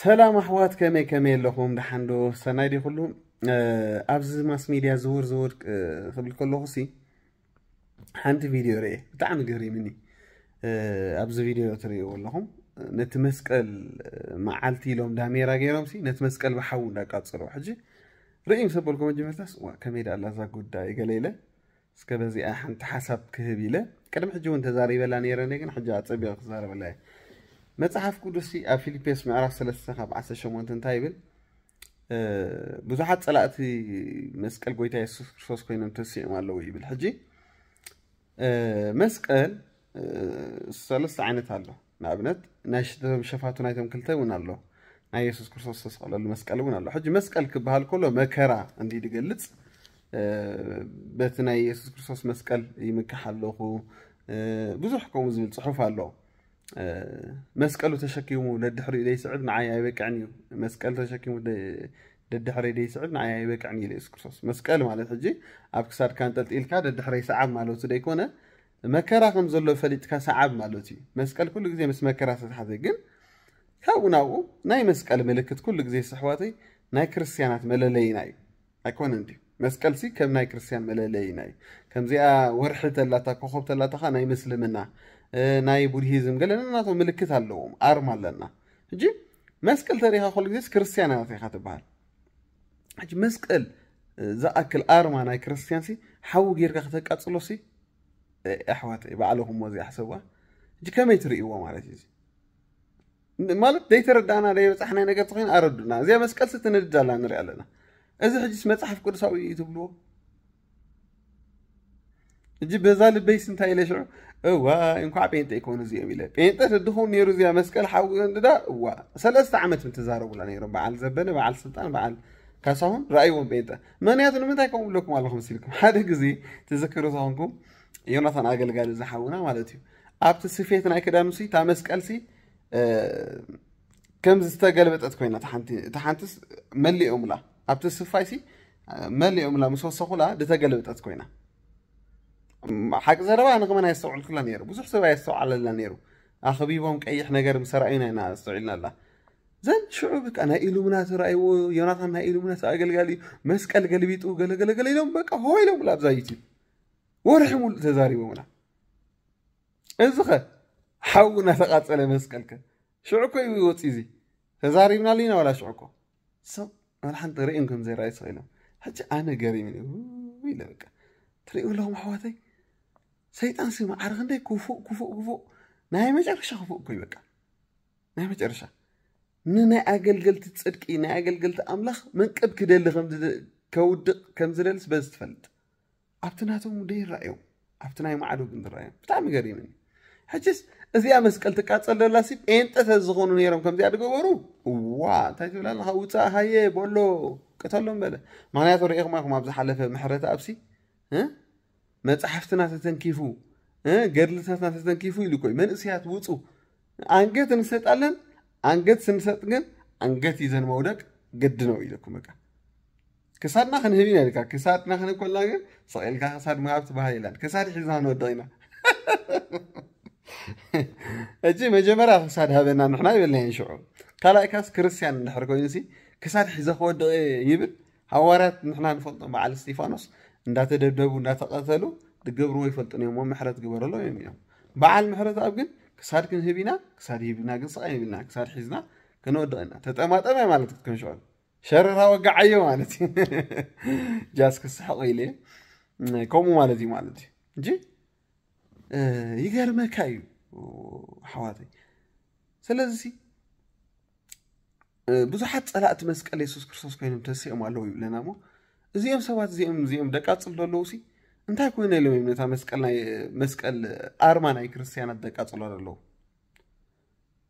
ሰላም ኣሕዋት ከመይ ከመይ ኣለኹም ድሓንዶ ሰናይ ዲ ኩሉ ኣብዚ ማስ ሚድያ ዝውር ዝውር ክብል ከለኹ ሲ ሓንቲ ቪድዮ ርአ ብጣዕሚ ገሪምኒ ኣብዚ ቪድዮ ትርእይዎ ኣለኹም ነቲ መስቀል መዓልቲ ኢሎም ዳሜራ ገይሮም ሲ ነቲ መስቀል ብሓዊ እንዳቃፅሎ ሕጂ ርእይ ምስ በልኮ መጀመርታስ ከመይ ዳኣላ እዛ ጉዳይ ገለ ኢለ እስከ በዚኣ ሓንቲ ሓሳብ ክህብ ኢለ ቅድሚ ሕጂ እውን ተዛሪበላ ነይረ ግን ሕጂ ኣፀቢቕ ክዛረበላ እየ መፅሓፍ ቅዱስ ኣብ ፊልፒስ ምዕራፍ 3 ካብ 18 እንታይ ይብል ብዙሓት ፀላእቲ መስቀል ጎይታ የሱስ ክርስቶስ ኮይኖም ተስኦም ኣለዉ ይብል ሕጂ መስቀል ሰለስተ ዓይነት ኣሎ ንኣብነት ናይ ሸፋቱ ናይቶም ክልተ እውን ኣሎ ናይ የሱስ ክርስቶስ ዝተሰቀለሉ መስቀል እውን ኣሎ ሕጂ መስቀል ክበሃል ከሎ መከራ እንዲ ድገልፅ በቲ ናይ የሱስ ክርስቶስ መስቀል ይምካሕ ኣለኹ ብዙሕ ከምኡ ዝብል ፅሑፍ ኣለዎ መስቀሉ ተሸኪሙ ደድሕሪ ደይስዕብ ንዓይ ኣይበቅዕን እዩ መስቀል ተሸኪሙ ደድሕሪ ደይስዕብ ንዓይ ኣይበቅዕን እዩ ኢየሱስ ክርስቶስ መስቀል ማለት ሕጂ ኣብ ክሳድካ ንጠልጢልካ ደድሕረይ ሰዓብ ማለት ደይኮነ መከራ ከም ዘሎ ፈሊጥካ ሰዓብ ማለት እዩ መስቀል ኩሉ ግዜ ምስ መከራ ዝተተሓዘ ግን ካብኡ ናብኡ ናይ መስቀል ምልክት ኩሉ ግዜ ስሕዋተይ ናይ ክርስትያናት መለለይና እዩ ኣይኮነ እንዲ መስቀል ሲ ከም ናይ ክርስትያን መለለይና እዩ ከምዚኣ ወርሒ ተላታ ኮኸብ ተላታካ ናይ ምስልምና ናይ ቡድሂዝም ገለ ናቱ ምልክት ኣለዎም ኣርማ ኣለና ሕጂ መስቀል ተሪኢኻ ኩሉ ግዜ ክርስትያናት ኢኻ ትበሃል ሕጂ መስቀል ዝኣክል ኣርማ ናይ ክርስትያን ሲ ሓዊ ጌርካ ክተቃፅሎ ሲ ኣሕዋት ባዕልኹም ወዚ ኣሕሰብዋ ሕጂ ከመይ ትርእይዎ ማለት እዩ ማለት ደይተረዳእና ደይበፃሕናይ ነገር ተኮይኑ ኣረዱና እዚኣ መስቀል ስቲ ንድድ ኣላ ንሪኢ ኣለና እዚ ሕጂስ መፅሓፍ ቅዱሳዊ እዩ ትብልዎ እጂ በዛ ልበይ ስንታይ ኢለ ሽዑ እዋ እንኳዕ ጴንጤ ይኮኑ እዚኦም ኢለ ጴንጤ ተድኹም ነይሩ እዚኣ መስቀል ሓዊ ንዳ እዋ ሰለስተ ዓመት ምትዛረቡላ ነይሮም በዓል ዘበነ በዓል ስልጣን በዓል ካሳሁን ረኣይዎም ጴንጠ ምክንያቱ ንምንታይ ከምኡ ብለኩም ኣለኹም ሲልኩም ሓደ ግዜ ትዝክሩ ዝኾንኩም ዮናታን ኣገልጋሊ ዝሓውና ማለት እዩ ኣብቲ ስፌት ናይ ክዳኑ ሲ እታ መስቀልሲ ከምዚ ዝተገልበጠት ኮይና እታ ሓንቲስ መሊኦምላ ኣብቲ ስፋይሲ መሊኦምላ ምስ ወሰኹላ ዝተገልበጠት ኮይና حق زر بقى أنا كمان هيسوع على اللانيرو بزح سوى يسوع على اللانيرو أخو بيبهم كأي إحنا جر مسرعين هنا استوعينا لا زين شعوبك أنا إيلو مناس رأي ويوناثان أنا إيلو مناس أجل قالي مسك قال قالي بيتو قال قال قال يوم بقى هو يوم لا بزايتي ورحمه تزاري بمنا إزخة حاولنا فقط على مسك قال شعوبك أيوة تيزي تزاري منا لينا ولا شعوبك سو الحين تريهم كم زي رأي سوينا حتى أنا قريب ويلا بقى تريهم لهم حواتي سيطان سي معرق ندي كفو كفو كفو ناي مجرشا كفو كوي بكا ناي مجرشا ناي أقل قلت تصدقي ناي أقل قلت أملخ من قد كده اللي خمد كود كم زرلس بس تفلت أبتناتو مدير رأيو أبتناي معلو قند رأيو بتعمي قريم مني حجس إذا أمس قلت كات صلى الله سيب أنت تزغون نيرم كم زيادة قبرو واه تايتو لان هاوتا هاي بولو قتلهم بلا معناتو رأيغ ماكو ما بزحالة في محرة أبسي ها መፅሓፍትና ተተንኪፉ ገድልታትና ተተንኪፉ ኢሉ ኮይ መንእስያት ውፁ አንገት እንሰጣለን። አንገት ስንሰጥ ግን አንገት ይዘን መውደቅ ግድ ነው ኢለኩም በቃ ክሳድና ክንህብ ኢና ኢልካ ክሳድና ክንህብ ግን ሰቂልካ ክሳድ ምሃብ ትባሃል ኢላን ክሳድ ሒዝና ንወድቕ ኢና እጂ መጀመርያ ክሳድ ሃበና ንሕና ይበልና ንሽዑ ካልኣይ ካስ ክርስትያን እንድሕር ኮይኑ ክሳድ ሒዘ ክወድቕ ይብል ሃዋርያት ንሕና ንፈልጦ በዓል እስጢፋኖስ እንዳተደብደቡ እንዳተቐተሉ ዝገብርዎ ይፈልጡን እዮም ሞ ምሕረት ግበረሎ እዮም እዮም በዓል ምሕረት ኣብ ግን ክሳድ ክንህብ ኢና ክሳድ ሂብና ግን ስቃይ ይብልና ክሳድ ሒዝና ክንወድቕ ኢና ተጠማጠመ ማለት ክትከንሸሉ ሸረራ ወጋዓዮ ማለት እዩ ጃስ ክስሕቕ ኢለ ከምኡ ማለት እዩ ማለት እዩ እንጂ ይገርመካ እዩ ሓዋተይ ስለዚ ብዙሓት ፀላእቲ መስቀል የሱስ ክርስቶስ ኮይኖም ተሲኦም ኣለዉ ይብለና ሞ እዚኦም ሰባት እዚኦም እዚኦም ደቃፅል ዘለዉ ሲ እንታይ ኮይኑ ኢሎም እዮም ነታ መስቀል ኣርማ ናይ ክርስትያናት ደቃፅሎ ኣለዉ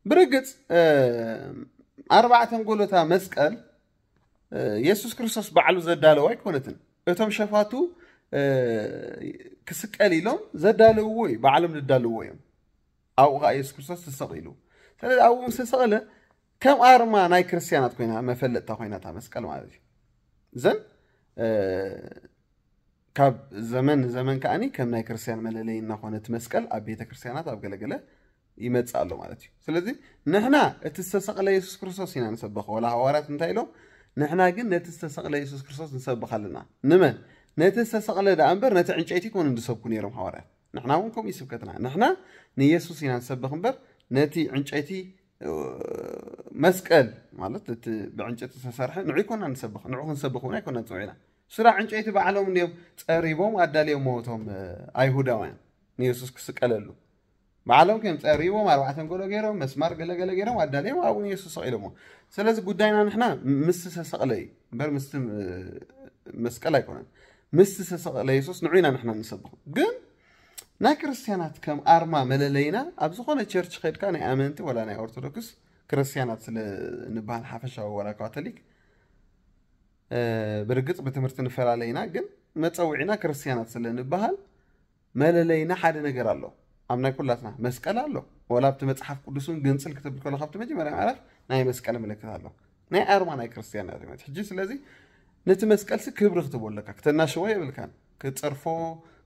ብርግፅ ኣርባዕተን ጎሎታ መስቀል የሱስ ክርስቶስ በዕሉ ዘዳለዎ ኣይኮነትን እቶም ሸፋቱ ክስቀል ኢሎም ዘዳለውዎ እዩ በዕሎም ዝዳለውዎ እዮም ኣብኡ ከዓ የሱስ ክርስቶስ ተሰቂሉ ስለዚ ኣብኡ ምስ ተሰቕለ ከም ኣርማ ናይ ክርስትያናት ኮይና መፈለጥታ ኮይናታ መስቀል ማለት እዩ ዘን ካብ ዘመን ዘመን ከዓኒ ከም ናይ ክርስትያን መለለይ እናኮነት መስቀል ኣብ ቤተ ክርስትያናት ኣብ ገለገለ ይመፅእ ኣሎ ማለት እዩ ስለዚ ንሕና እቲ ዝተሰቕለ የሱስ ክርስቶስ ኢና ንሰብኸ ወላ ሃዋርያት እንታይ ኢሎም ንሕና ግን ነቲ ዝተሰቕለ የሱስ ክርስቶስ ንሰብኽ ኣለና ንመን ነቲ ዝተሰቕለ ዳ እምበር ነቲ ዕንጨይቲ ኮኑ እንድሰብኩ ነይሮም ሃዋርያት ንሕና እውን ከምኡ ይስብከትና ንሕና ንየሱስ ኢና ንሰብኽ እምበር ነቲ ዕንጨይቲ መስቀል ማለት እቲ ብዕንጨይቲ ዝተሰርሐ ንዑ ይኮና ንሰብኽ ንዑ ክንሰብኽ እውን ኣይኮና ፅውዒና ስራሕ ዕንጨይቲ ባዕሎም እንዲኦም ፀሪቦም ኣዳልዮም ሞቶም ኣይሁዳውያን ንየሱስ ክስቀለሉ ባዕሎም ከም ፀሪቦም ኣርባዕተ ገሎ ገይሮም መስማር ገለገለ ገይሮም ኣዳልዮም ኣብኡ ንየሱስ ሰቂሎሞ ስለዚ ጉዳይና ንሕና ምስ ተሰቀለ እዩ እምበር ምስቲ መስቀል ኣይኮነን ምስ ተሰቀለ የሱስ ንዑ ኢና ንሕና ንሰብኹ ግን ናይ ክርስትያናት ከም ኣርማ መለለይና ኣብ ዝኾነ ቸርች ከድካ ናይ ኣመንቲ ወላ ናይ ኦርቶዶክስ ክርስትያናት ስለንበሃል ሓፈሻዊ ወላ ካቶሊክ ብርግፅ ብትምህርቲ ንፈላለይና ግን መፀውዒና ክርስትያናት ስለንበሃል መለለይና ሓደ ነገር ኣሎ ኣብ ናይ ኩላትና መስቀል ኣሎ ወላ ኣብቲ መፅሓፍ ቅዱስን ግንፅል ክትብል ከሎ ካብቲ መጀመርያ ምዕራፍ ናይ መስቀል ምልክት ኣሎ ናይ ኣርማ ናይ ክርስትያናት ሕጂ ስለዚ ነቲ መስቀልሲ ክብሪ ክትቦ ኣለካ ክተናሽዎ የብልካን ክፅርፎ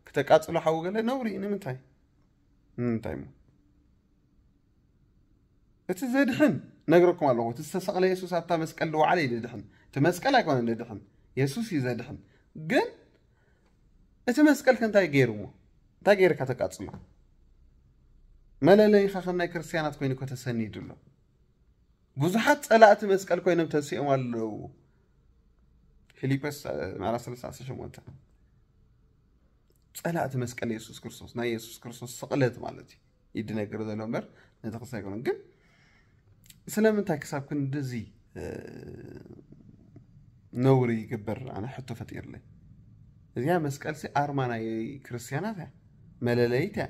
ክተቃፅሎ ሓዊ ገለ ነውሪ ንምንታይ ንምንታይ ሞ እቲ ዘድሕን ነግረኩም ኣለኹ እቲ ዝተሰቕለ የሱስ ኣብታ መስቀል ዝዋዕለ እዩ ዘድሕን እቲ መስቀል ኣይኮነ ዘድሕን የሱስ እዩ ዘድሕን ግን እቲ መስቀል ከንታይ ገይርዎ እንታይ ገይርካ ተቃፅሎ መለለይኻ ከም ናይ ክርስትያናት ኮይኑ ኮ ኣሎ ብዙሓት ፀላእቲ መስቀል ኮይኖም ተሲኦም ኣለዉ ፊልጶስ 8 صلاة مسكال يسوس كرسوس نا يسوس كرسوس سقلت مالتي يدنا كرده لمر نتقص يكون كن سلام انت كسب كن دزي نوري كبر أنا حطه فتير لي زي مسكال سي أرمانا كريستيانات ملليتا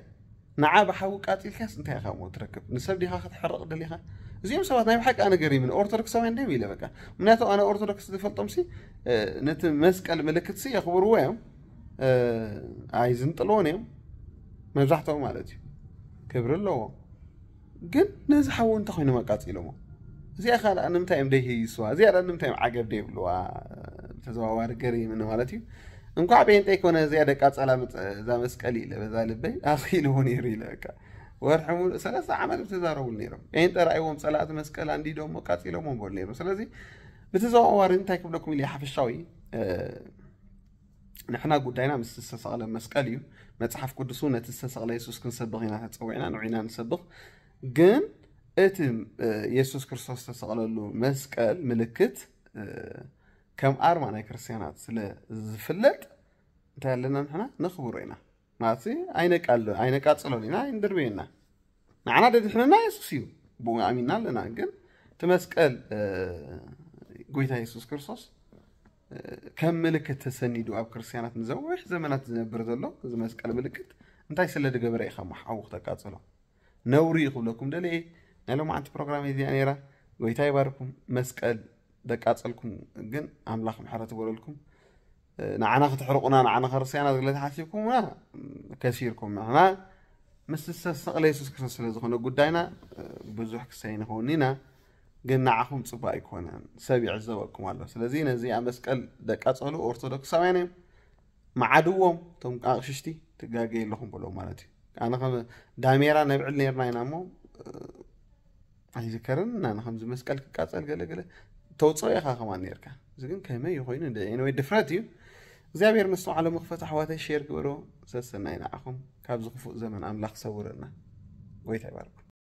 نعاب حوك قاتل كاس انت يا خامو تركب نسب ديها تحرق دليها እዚኦም ሰባት ናይ ብሓቂ ኣነ ገሪምን ኦርቶዶክሳውያን ደብ ኢለ በቃ ምክንያቱ انا ኦርቶዶክስ ዝፈልጦም ሲ ነቲ መስቀል ምልክት ሲ የኽብርዎ እዮም አይ ዝንጥሎ ነዮም መብዛሕትኦም ማለት እዩ ክብሪ ኣለዎ ግን ነዚ ሓዊ እንታይ ኮይኖም ኣቃፂሎሞ እዚኣ ኸ ንምንታይ እዮም ደይስዋ እዚኣ ንምንታይ እዮም ዓገብ ደይብልዋ ተዘዋዋሪ ገሪም ማለት እዩ እንኳዕ ቤንጠይ ኮነ እዚኣ ደቃ ፃላዛ መስቀል ኢለ በዛ ልበይ ኣኽኢልዎ ነይሩ ኢለ በቃ ወርሒ ሙሉእ ሰለስተ ዓመት ብተዛረቡሉ ነይሮም ቤንጠ ተራእይዎም ፀላእቲ መስቀል አንዲዶሞ ቃፂሎሞ በሉ ነይሩ ስለዚ ብተዘዋዋሪ እንታይ ክብለኩም ኢለ ሓፈሻዊ نحنا قدينا مستسق على مسألة ما تحف قدسونا تستسق على يسوع كنسبق هنا تسوينا نوعينا نسبق جن اتم يسوع كرسوس تستسق على له مسألة ملكت كم أربعة كرسيانات سلا زفلت تعلنا نحنا نخبرينا ماشي عينك قال عينك أتصلوا لنا يندر بينا معنا ده نحنا نايسوسيو بو عمينا لنا جن تمسك ال قويتها يسوع كرسوس ከም ምልክት ተሰኒዱ ኣብ ክርስትያናት ንዘዊሕ ዘመናት ዝነብር ዘሎ እዚ መስቀል ምልክት እንታይ ስለ ድገበረ ኢኻ ማሓዊ ክተቃፅሎ ነውሪ ይኽብለኩም ደልየ ናይ ሎማዓንቲ ፕሮግራም እዚኣ ነይራ ጎይታ ይባርኩም መስቀል ደቃፀልኩም ግን ኣምላኽ ምሕረት በለልኩም ንዓና ክትሕርቁና ንዓና ክርስትያና ዝግለ ተሓሲብኩምና ከሲርኩም ንሕና ምስ ዝተሰቕለ የሱስ ክርስቶስ ስለ ዝኾነ ጉዳይና ብዙሕ ክሰይ ንኸውኒና ግን ንዓኹም ፅቡቅ ኣይኮነን ሰብ ይዕዘበኩም ኣሎ ስለዚ ነዚ ኣብ መስቀል ደቃፀሉ ኦርቶዶክሳውያን እዮም መዓድዎም እቶም ኣቕሽሽቲ ትጋገየ ኣለኹም ብሎም ማለት እዩ ኣነ ከም ዳሜራ ነብዕል ነርና ኢና ሞ ኣይዝከርን ናነ ከምዚ መስቀል ክቃፀል ገለገለ ተውፅኦ ኢካ ከማ ነርካ እዚ ግን ከመይ ኮይኑ ወይ ድፍረት እዩ እግዚኣብሔር ምስ ባዕሎም ክፈት ኣሕዋተይ ሸር ግበሮ ሰሰና ኢናዓኹም ካብ ዝኽፉእ ዘመን ኣምላኽ ሰውረና ጎይታ ይባር